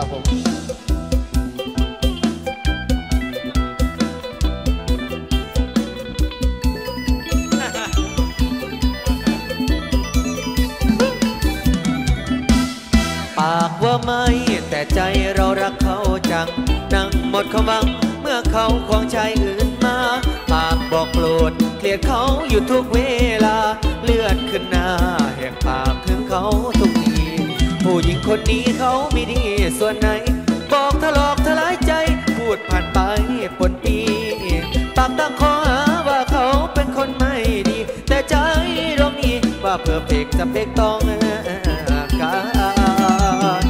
ครับผมปากว่าไม่ แต่ใจเรารักเขาจัง นั่งหมดความหวัง เมื่อเขาควงชายอื่นมา ปากบอกโกรธเกลียดเขาอยู่ทุกเวลา เลือดขึ้นหน้าแหกปากถึงเขา คนนี้เขาไมีดีส่วนไหน บอกถลอกทลายใจ พูดผ่านไปปนปี ปากตั้งข้อหาว่าเขาเป็นคนไม่ดี แต่ใจดวงนี้ว่าเพื่อเฟกจะเฟกต้องการ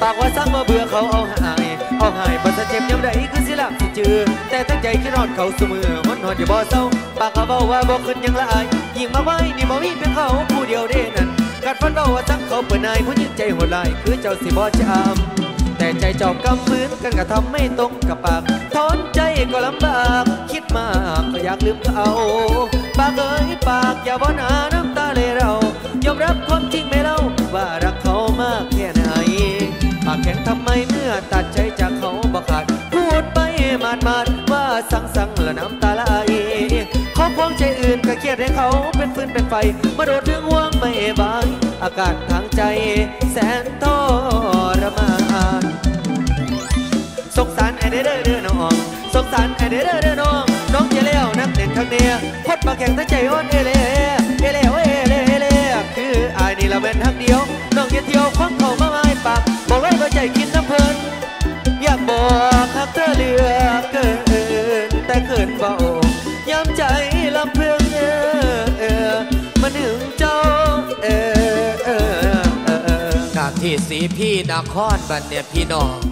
ปากว่าสร้างมาเบื่อเขาเอาหาย เอาหายบัสเจ็บยำใดคือสิหลับสิจือ แต่ตั้งใจคิดรอดเขาเสมอหอนหอนอย่าบ่เศร้า ปากเขาเบาว่าบ่ขึ้นยังละอายยิ่งมาไว้นี่บ่มีเพียงเขาผู้เดียวเด้นั่นกัดฟันเบาว่าทั้ง เขาเปิดนายผู้ยิ่งใจโหดลายคือเจ้าสิบ่จำแต่ใจเจ้ากำมือนกันกระทำไม่ตรงกับปากทนใจก็ลำบาก คิดมากก็อยากลืมก็เขาปากเอ้ยปากอย่าบ่นาน้ำตาเลยเรายอมรับความจริงไม่เล่าว่ารักเขามากแค่ไหนปากแข็งทำไมเมื่อตัดใจจากเขาบ่ขาดพูดไปมาดมาดว่าสั่งสั่งและน้ำตาไหลเขาควงใจอื่นก็เครียดให้เขาเป็นฟืนเป็นไฟ มาโดดเรื่องห่วงไม่บาย อาการทางใจแสนทรมานสงสารไอเด้อเด้อเด้อน้องสงสารไอเด้อเด้อเด้อน้องน้องจะเลี้ยวนักเด่นข้างเนียพดมาแข่งทั้งใจอ่อนเอเล่เอเล่เอเล่เอเล่คืออายนี่ละเป็นทางเดียวน้องอย่าเที่ยวควักเขามาไม้ปากบอกไว้ว่าใจกินน้ำเพลินอยากบอกหักเธอเหลือเกินแต่เขินเบาย้ำใจลำเพื่อง พี่สีพี่นครบันเนี่ยพี่น้อง